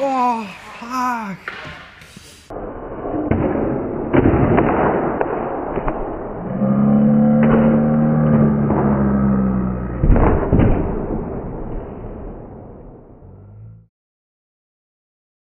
Oh, fuck.